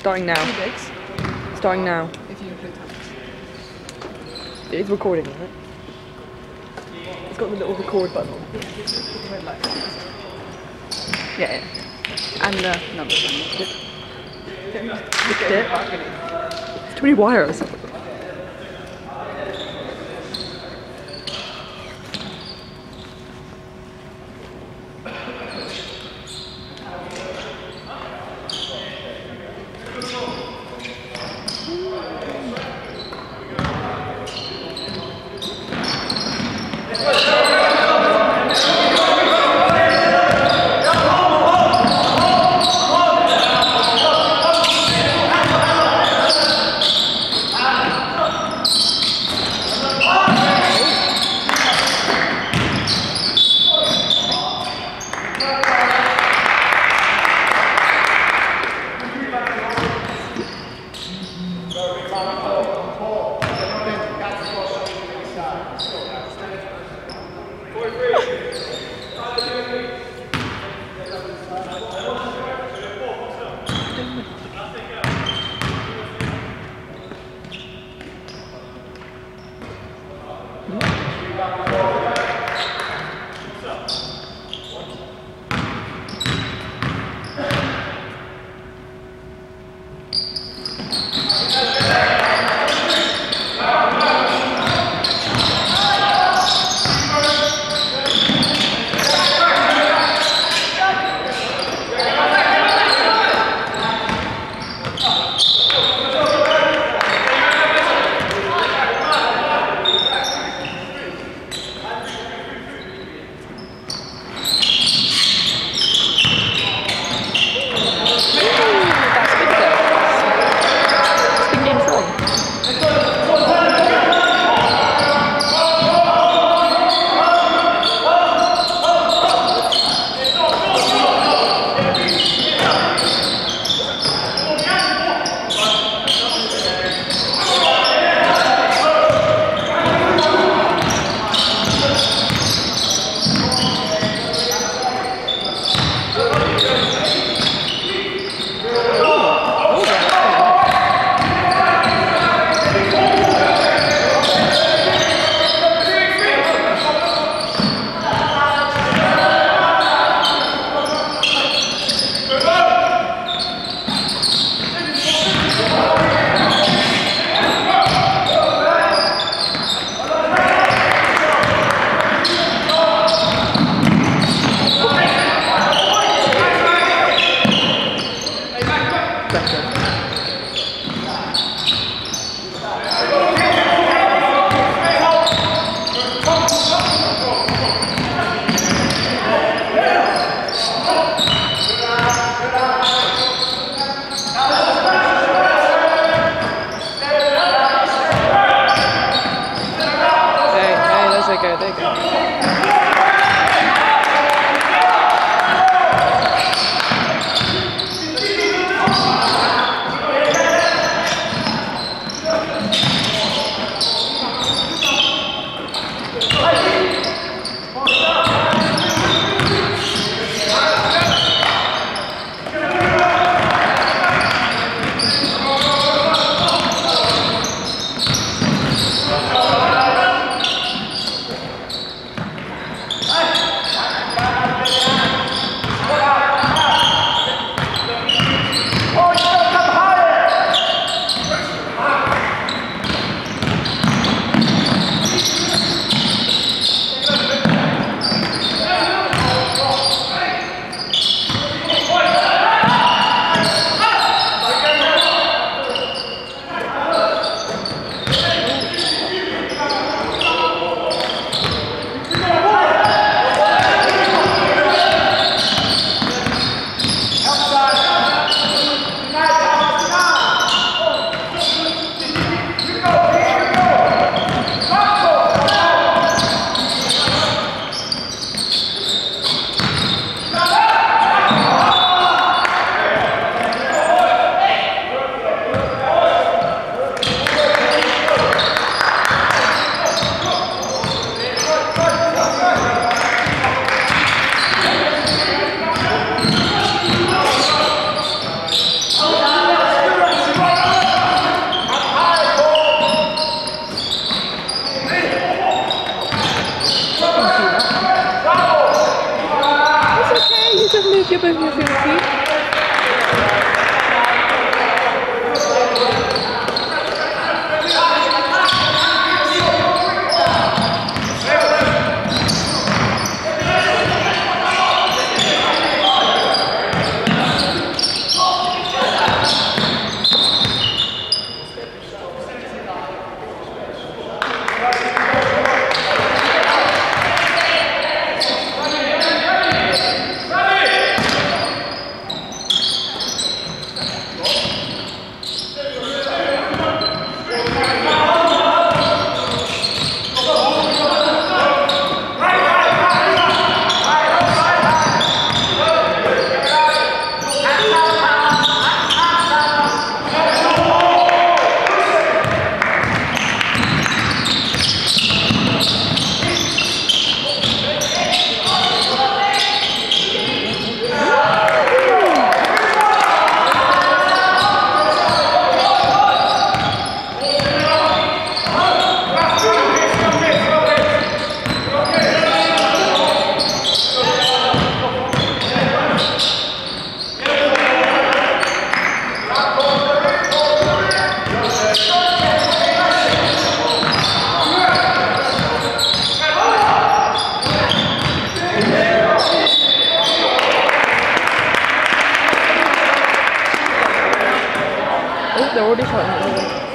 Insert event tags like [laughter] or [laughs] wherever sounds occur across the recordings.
Starting now. Starting now. if you. It's recording, isn't it? It's got the little record button on. Yeah, yeah. And the numbers. Look at it. It's too many wires. There were.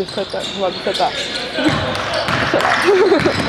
If the ref just said that.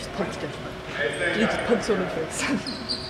ich nicht praktisch. Die Pensionen wechseln.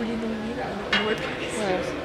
What do you mean? Wordpress. Where?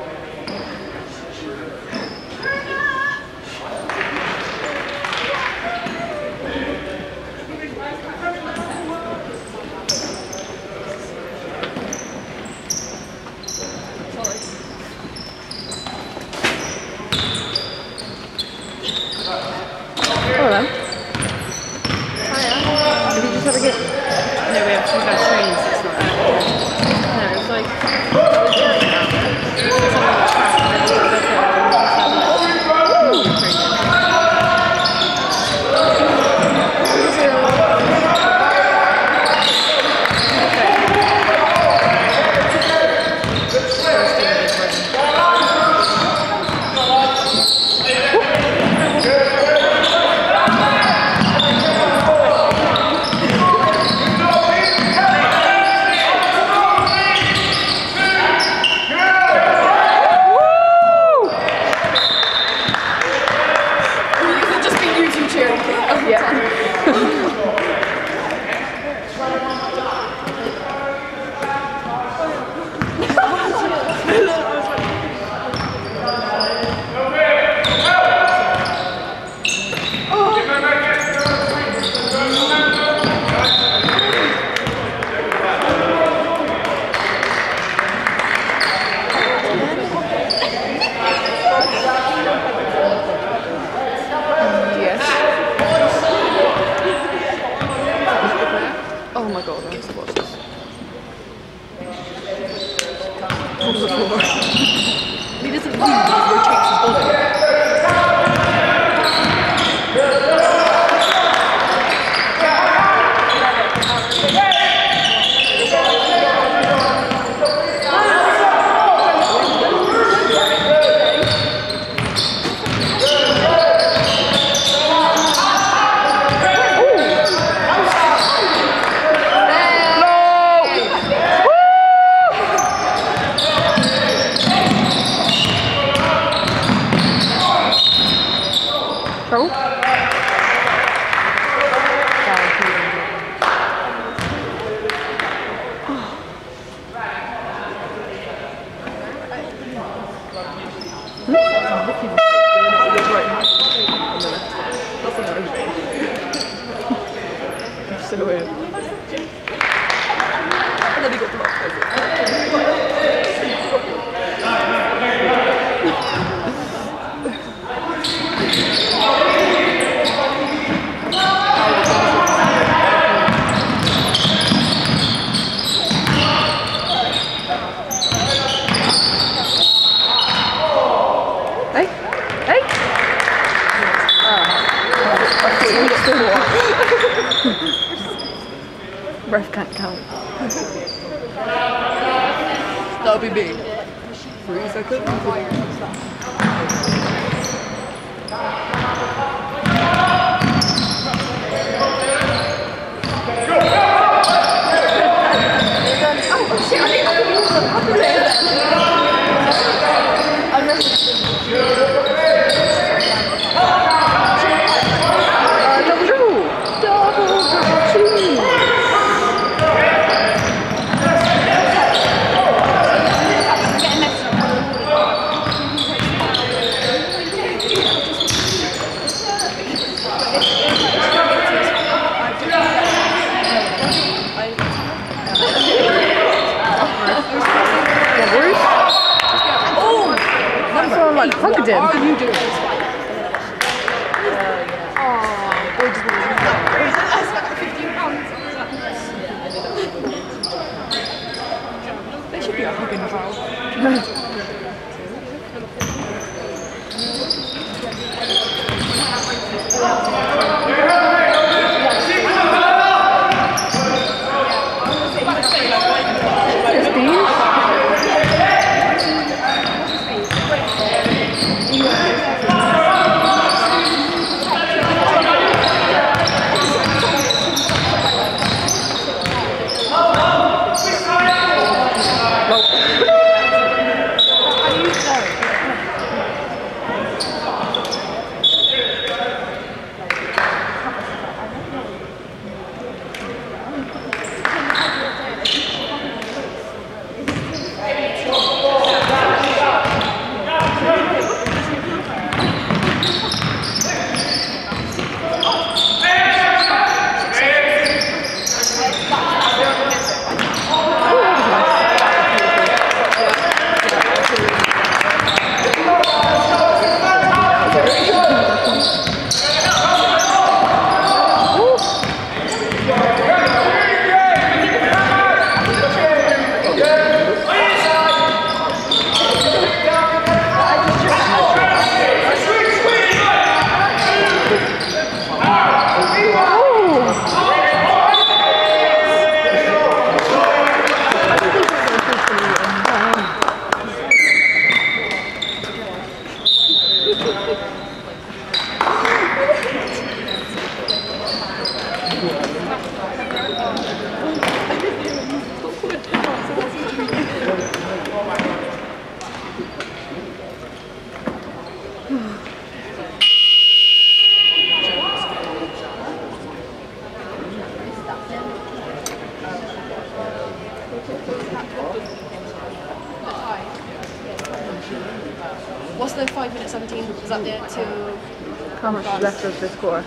Left of this quarter?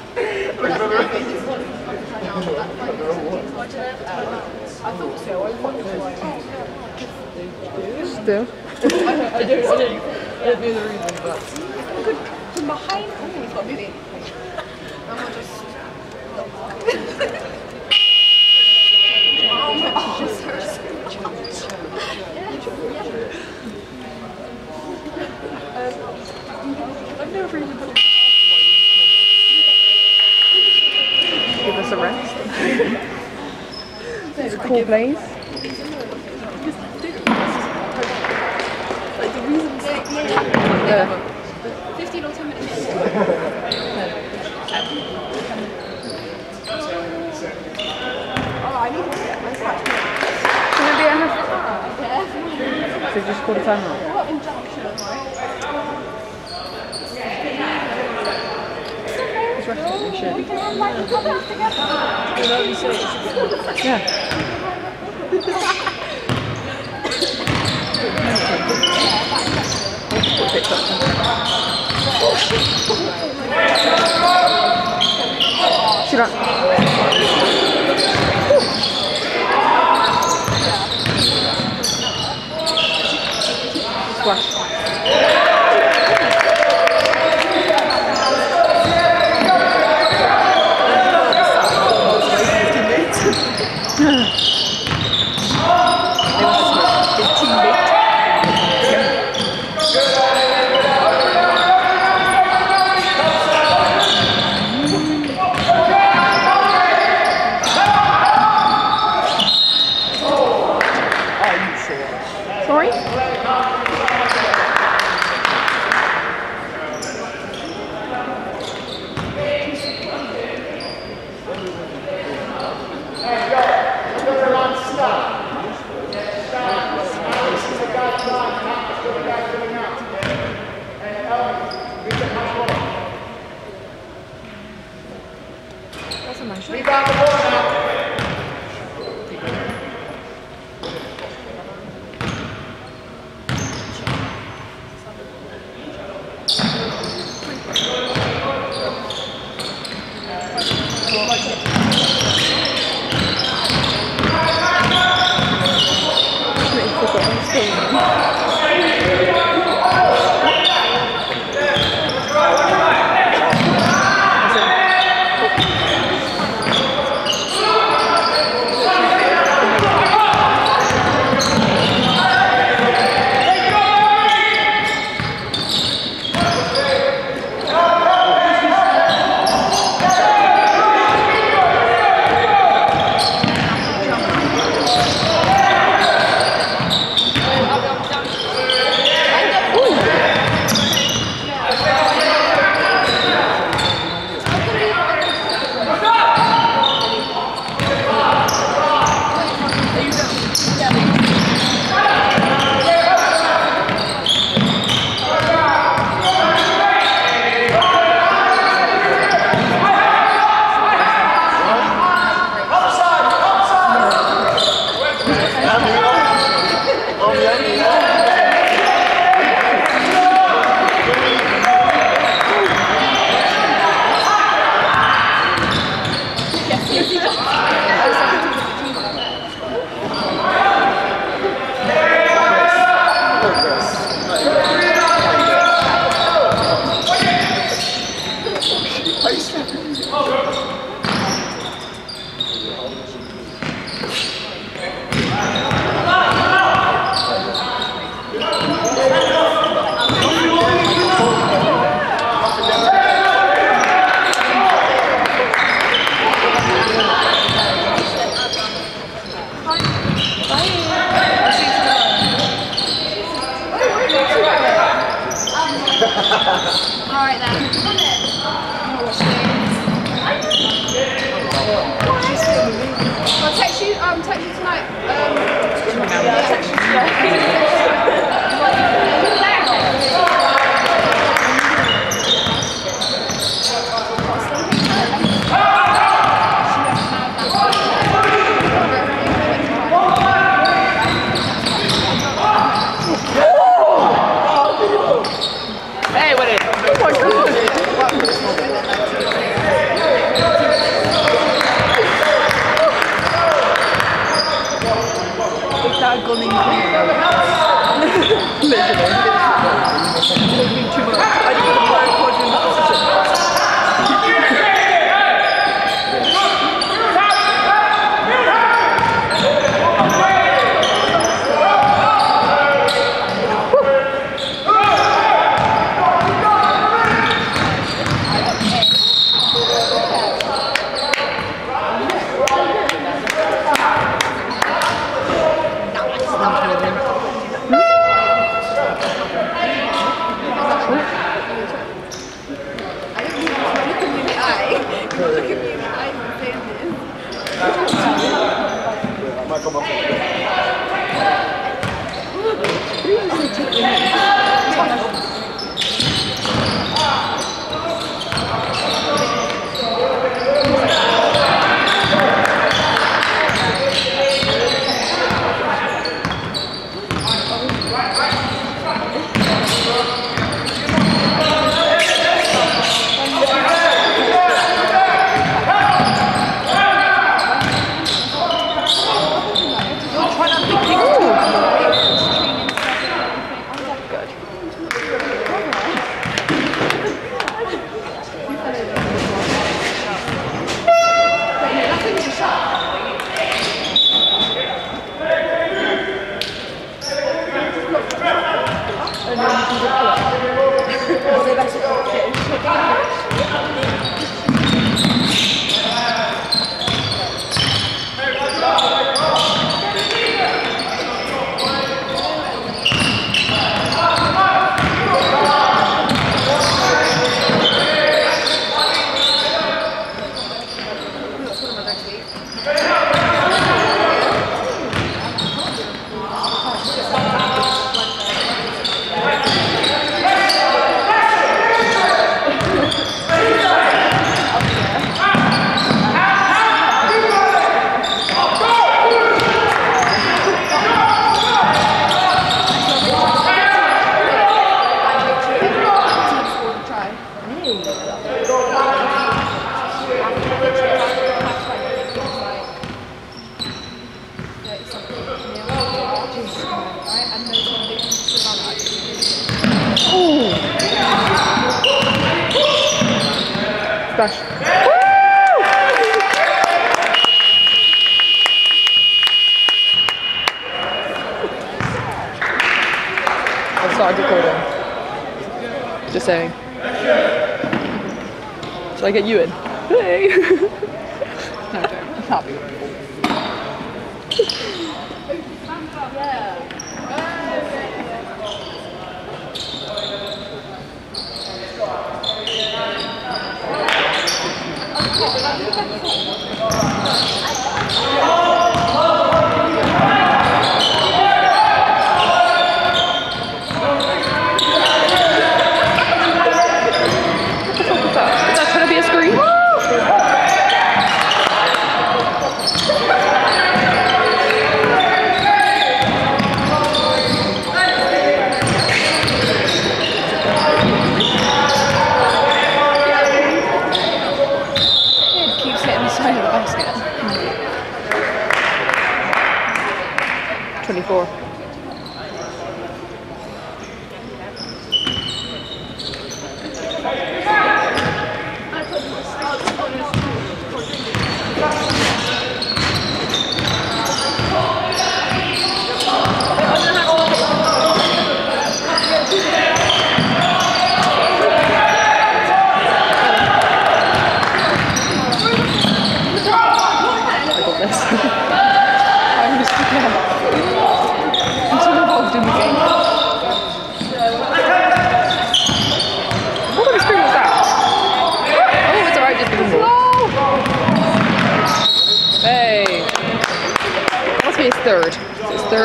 Still. I don't, I didn't, I didn't know the reason, but. from behind? Oh, we've got Billy. And we'll just. oh, my arms hurt so much. I've never even thought Give us a rest. It's Shall I get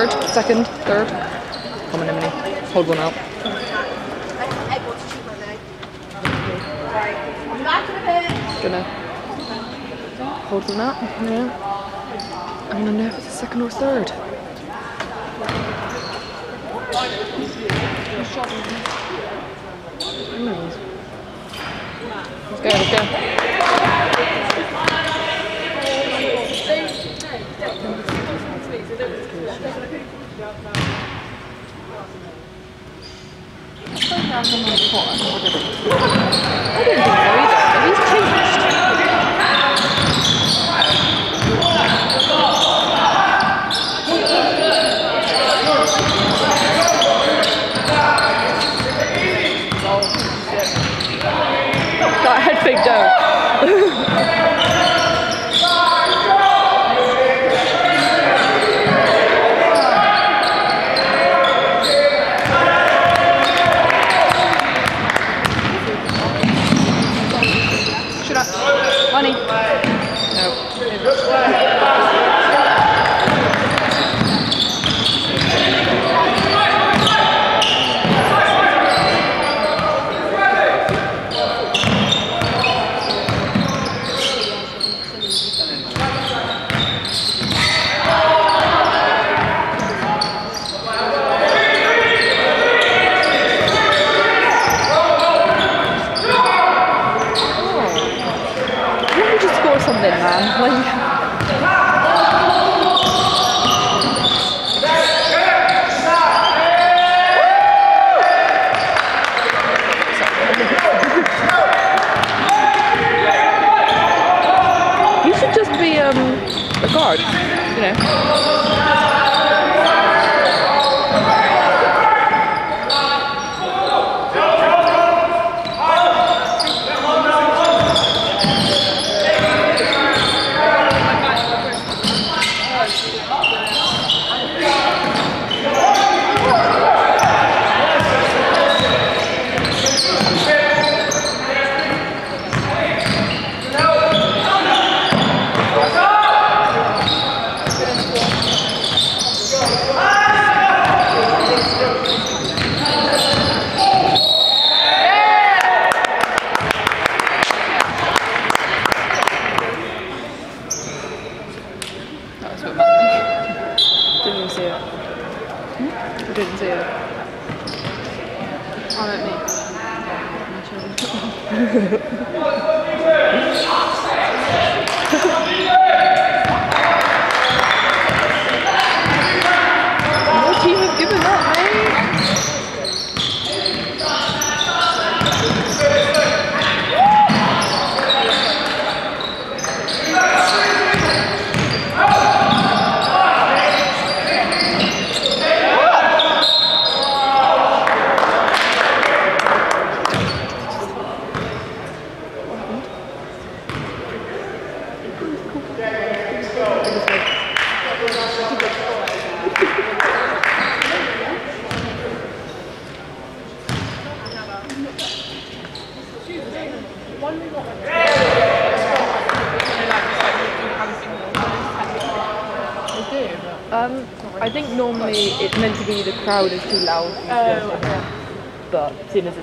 third, second, third. Come on, Emily. Hold one out. Gonna hold one out. Yeah. I'm gonna know if it's a second or third. 2004. Okay.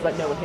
like no one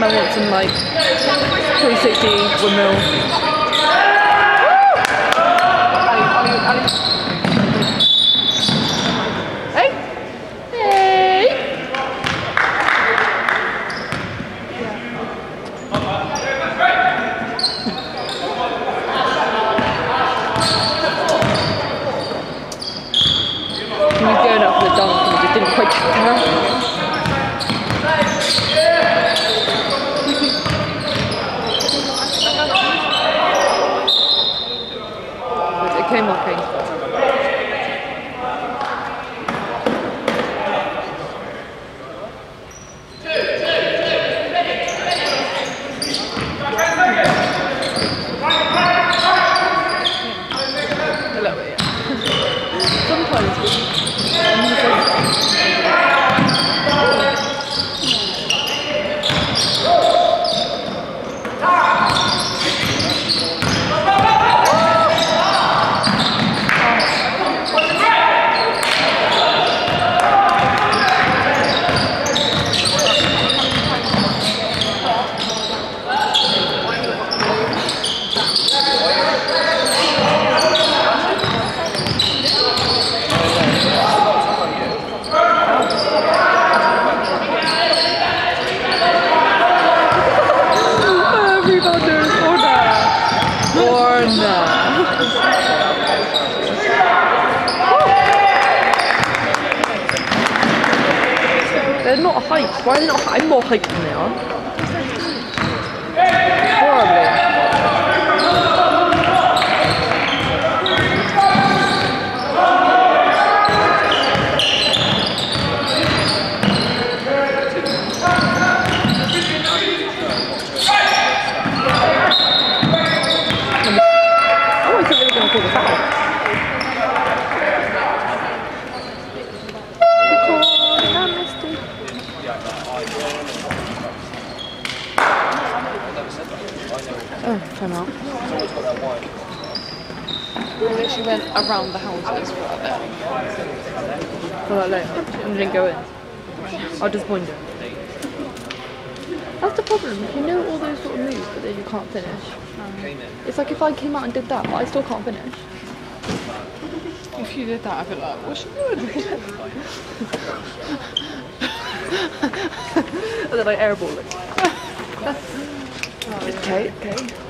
time I want some like 360 windmill. Around the houses for that. For that later. And didn't go in. I'll just point it. That's the problem. You know all those sort of moves, but then you can't finish. Um, it's like if I came out and did that, but I still can't finish. If you did that, I'd be like, what's she doing? [laughs] and then I airball it. [laughs] okay, okay.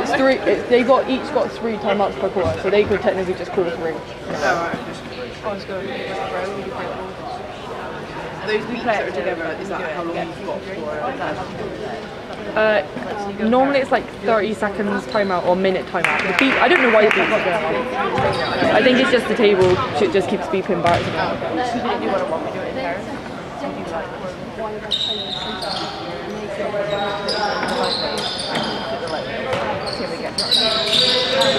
It's three. They got each got three timeouts per quarter, so they could technically just call three. I was going Those weeks that are together, is that how long you've got for? Uh, normally it's like 30 seconds timeout or minute timeout. The beep, I don't know why the going. I think it's just the table shit just keeps beeping back to me. You want to want me to do it in pairs?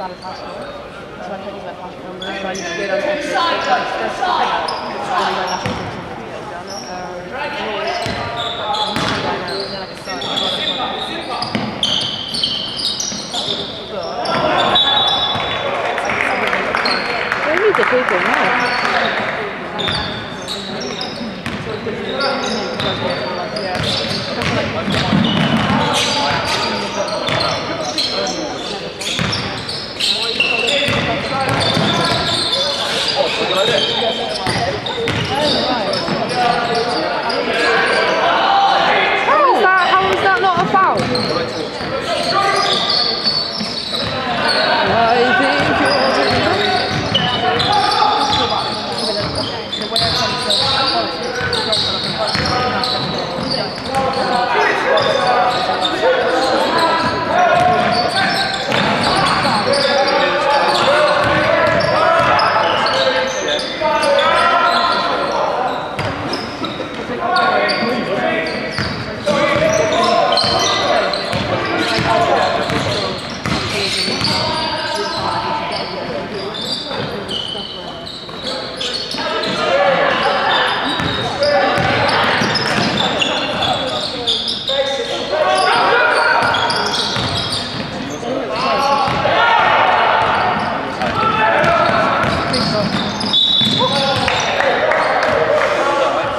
I'm not passport. So I can't use my passport number. So I need to go down to the office. That's that's the thing. It's really my national Where is the people now? How is that? How is that not a foul? I think you're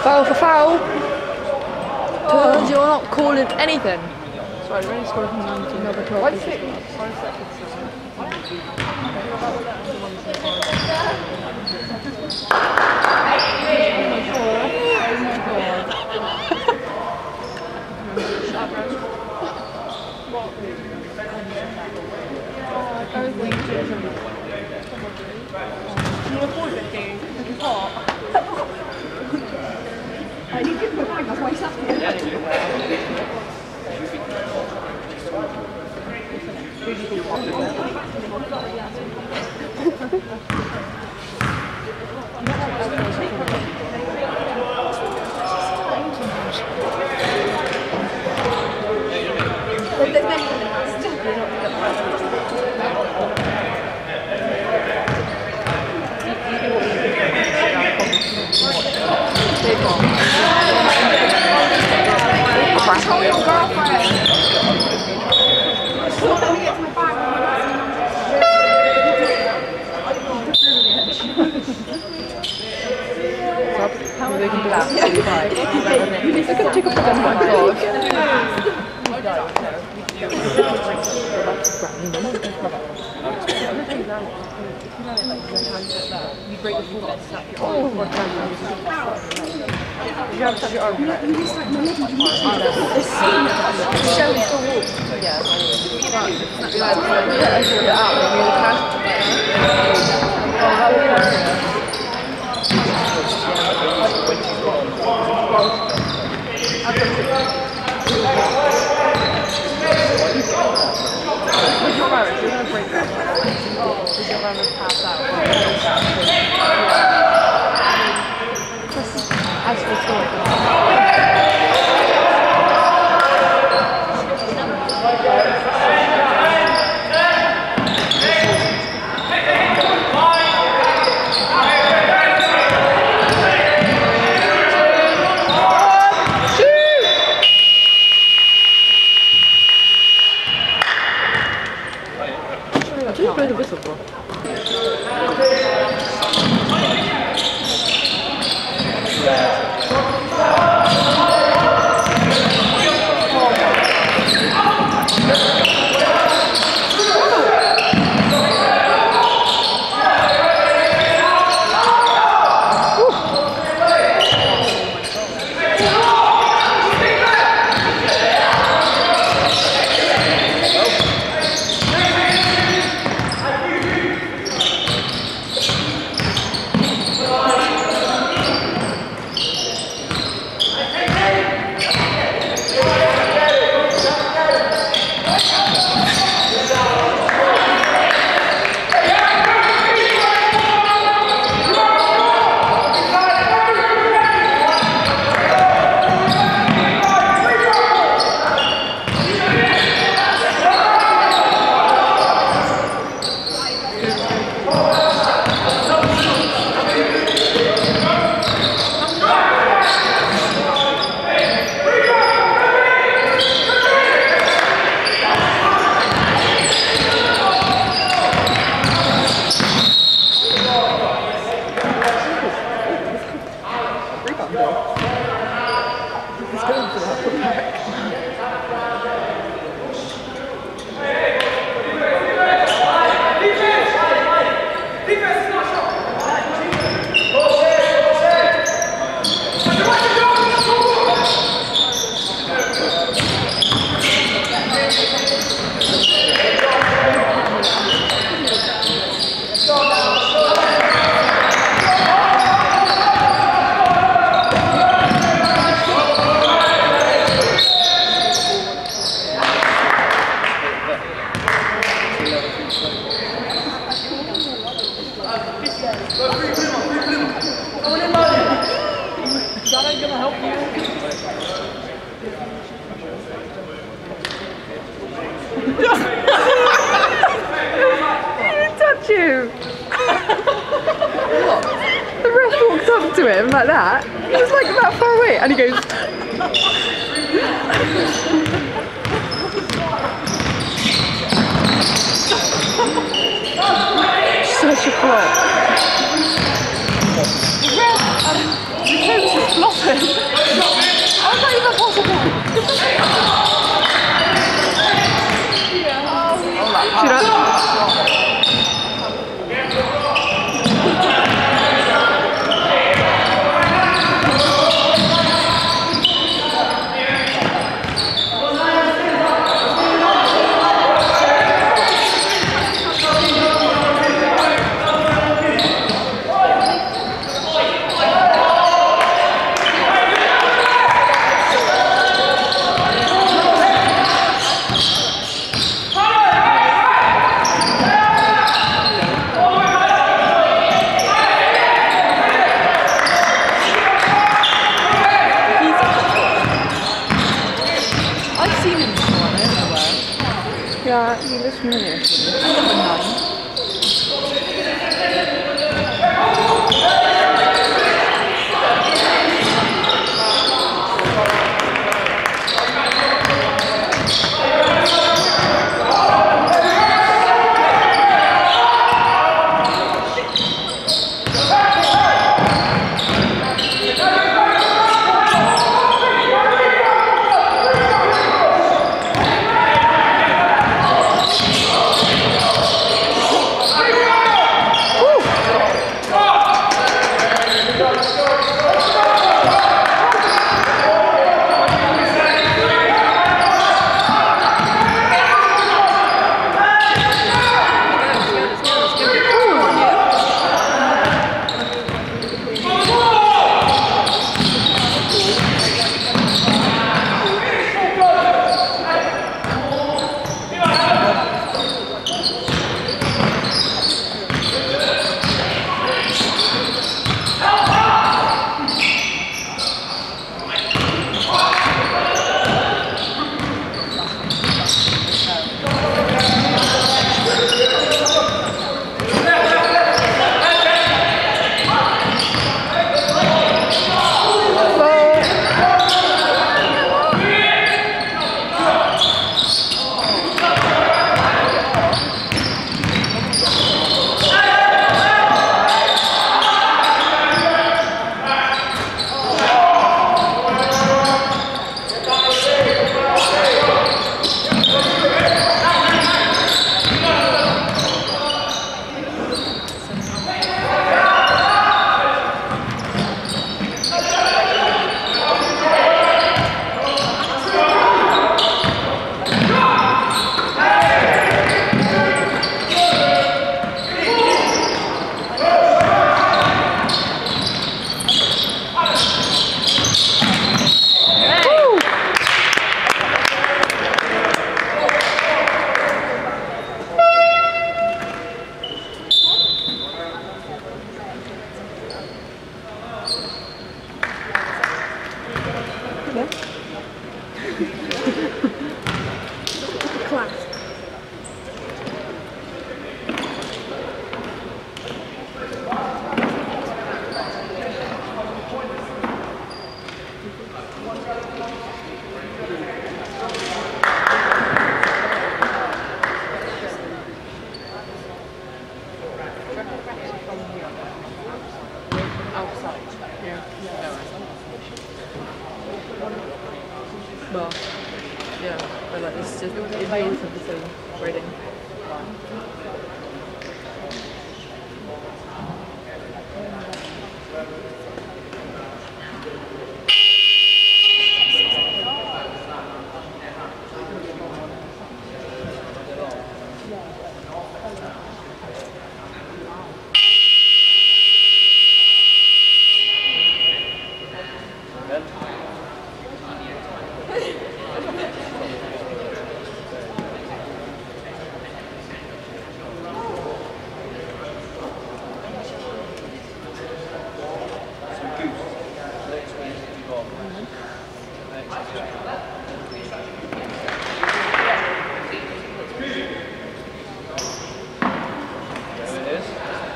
Foul for foul. Turns, you're not calling anything. Sorry, we only scored from 19. Another 12. Why six? In the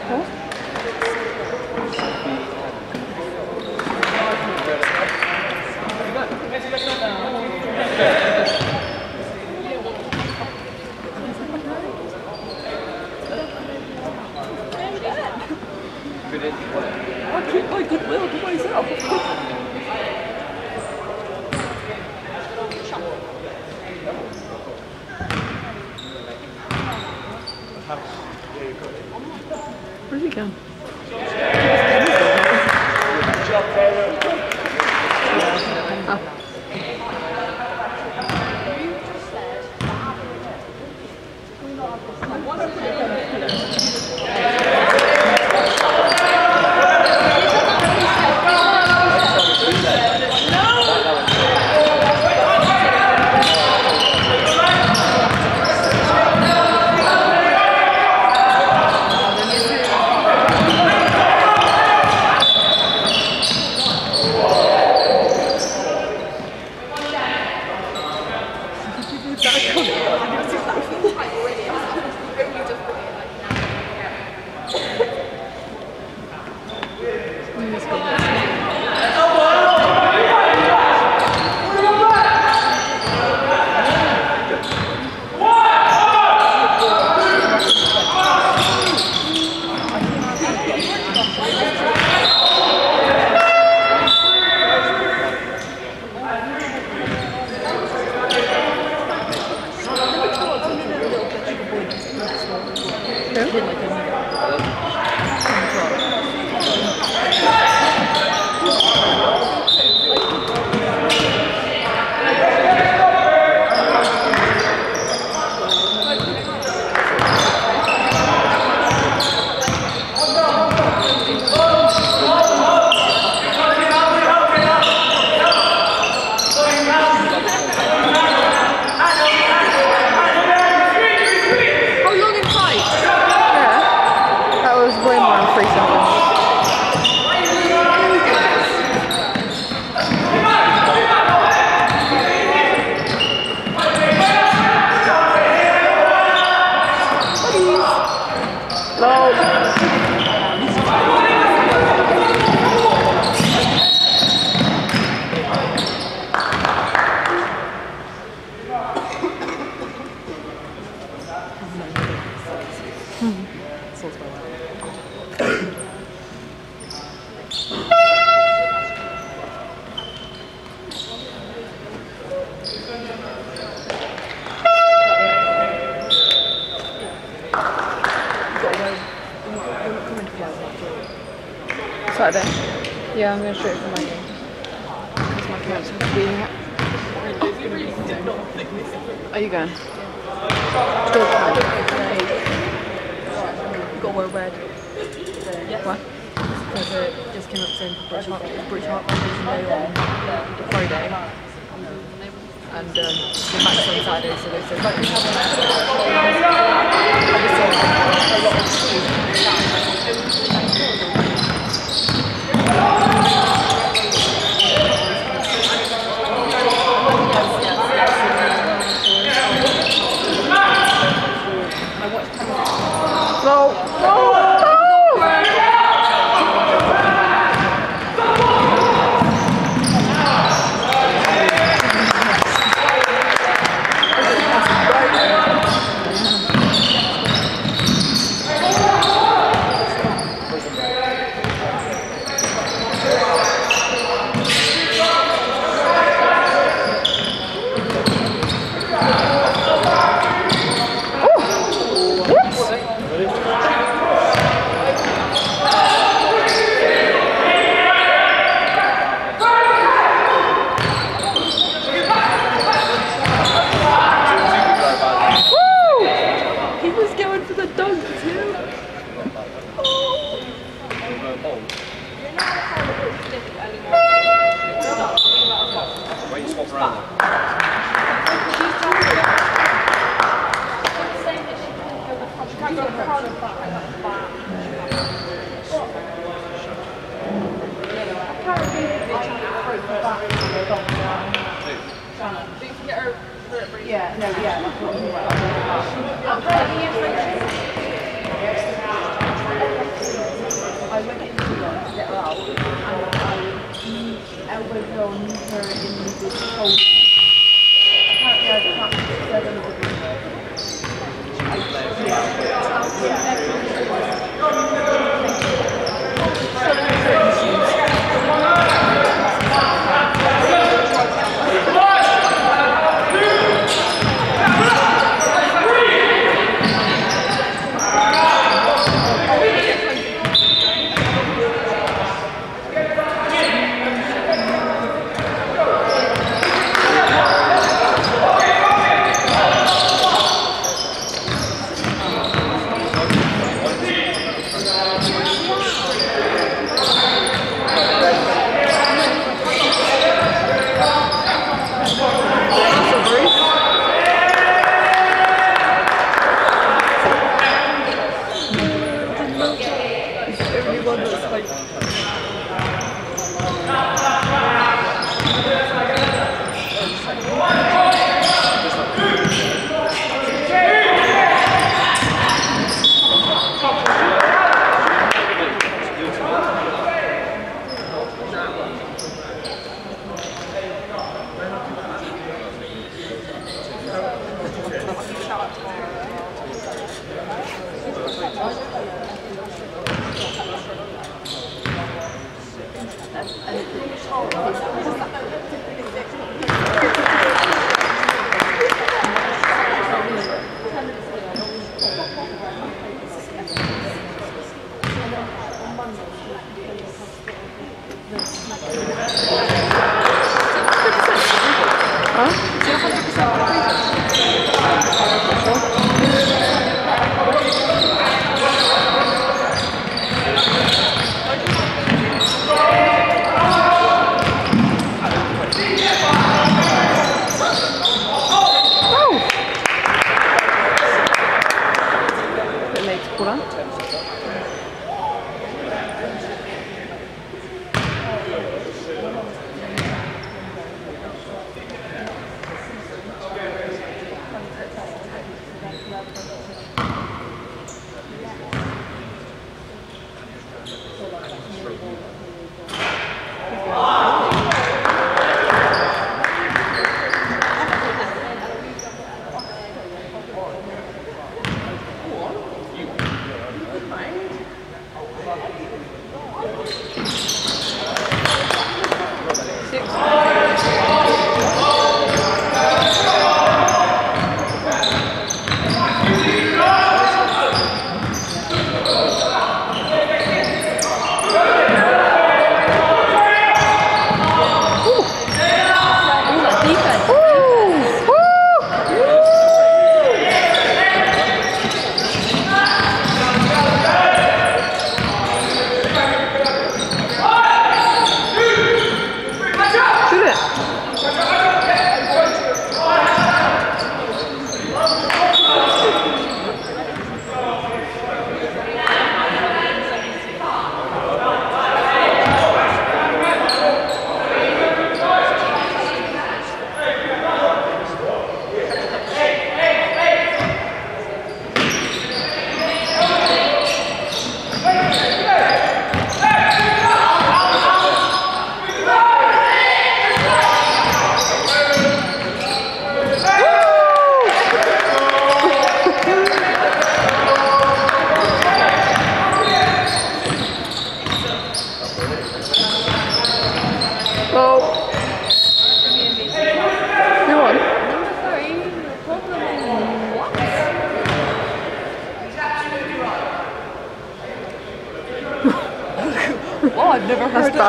I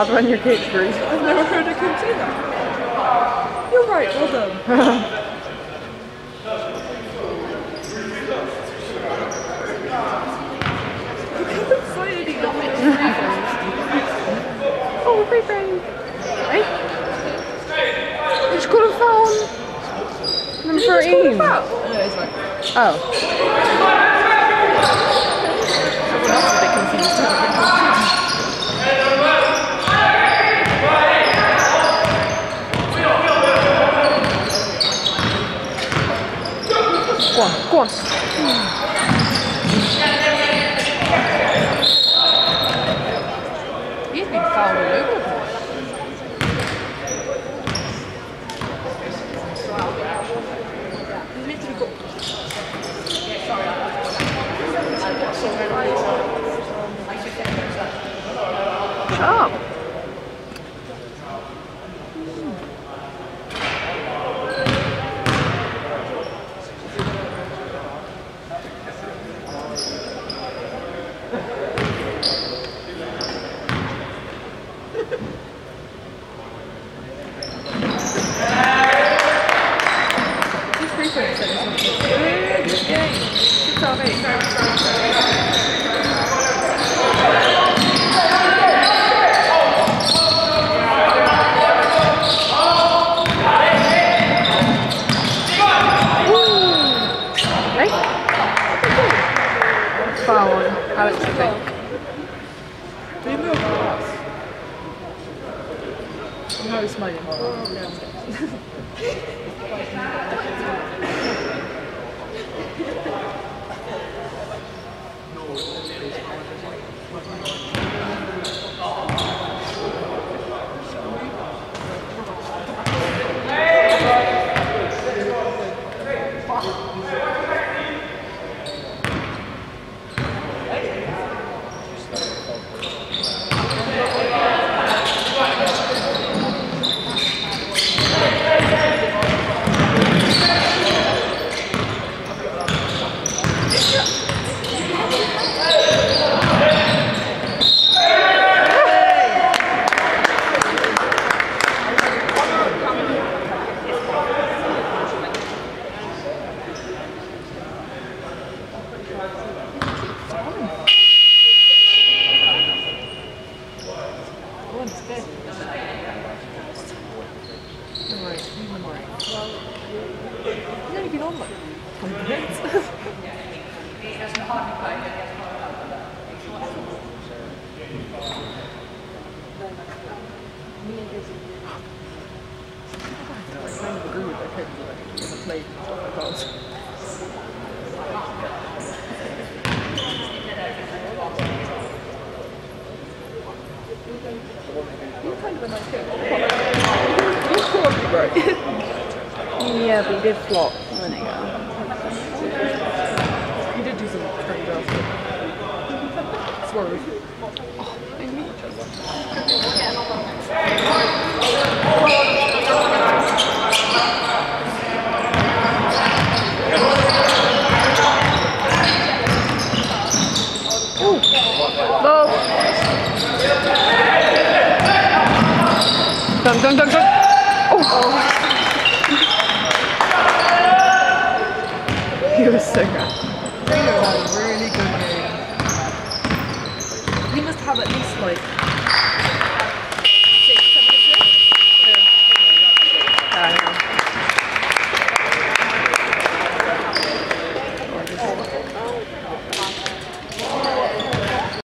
heard when your cake's rude. I've never heard a kid say that. You're right, well done. Look how excited he got me. Oh, free frame. Right? It's got a foul. Number 13. No, it's fine. Oh. popcorn. He's been fouled all over the Shut up.